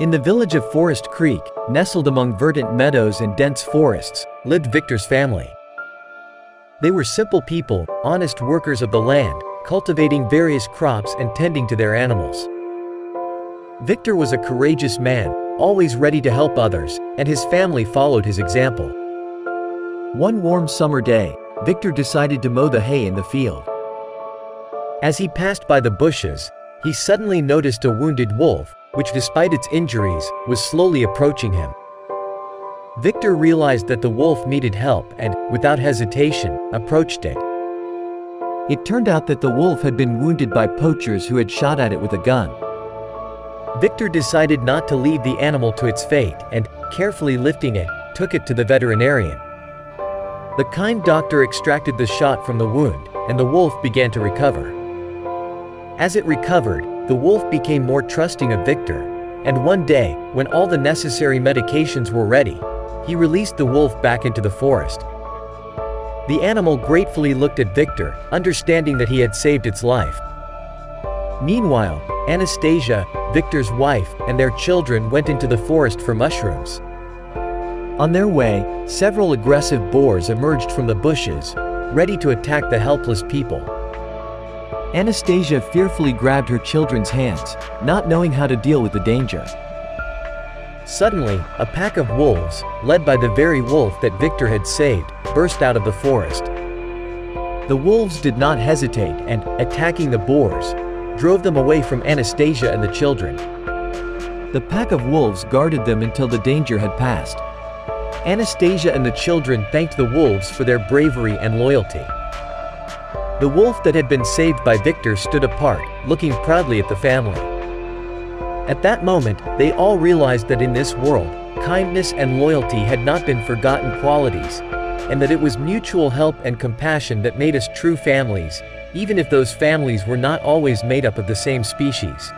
In the village of Forest Creek, nestled among verdant meadows and dense forests, lived Victor's family. They were simple people, honest workers of the land, cultivating various crops and tending to their animals. Victor was a courageous man, always ready to help others, and his family followed his example. One warm summer day, Victor decided to mow the hay in the field. As he passed by the bushes, he suddenly noticed a wounded wolf, which despite its injuries, was slowly approaching him. Victor realized that the wolf needed help and, without hesitation, approached it. It turned out that the wolf had been wounded by poachers who had shot at it with a gun. Victor decided not to leave the animal to its fate and, carefully lifting it, took it to the veterinarian. The kind doctor extracted the shot from the wound, and the wolf began to recover. As it recovered, the wolf became more trusting of Victor, and one day, when all the necessary medications were ready, he released the wolf back into the forest. The animal gratefully looked at Victor, understanding that he had saved its life. Meanwhile, Anastasia, Victor's wife, and their children went into the forest for mushrooms. On their way, several aggressive boars emerged from the bushes, ready to attack the helpless people. Anastasia fearfully grabbed her children's hands, not knowing how to deal with the danger. Suddenly, a pack of wolves, led by the very wolf that Victor had saved, burst out of the forest. The wolves did not hesitate and, attacking the boars, drove them away from Anastasia and the children. The pack of wolves guarded them until the danger had passed. Anastasia and the children thanked the wolves for their bravery and loyalty. The wolf that had been saved by Victor stood apart, looking proudly at the family. At that moment, they all realized that in this world, kindness and loyalty had not been forgotten qualities, and that it was mutual help and compassion that made us true families, even if those families were not always made up of the same species.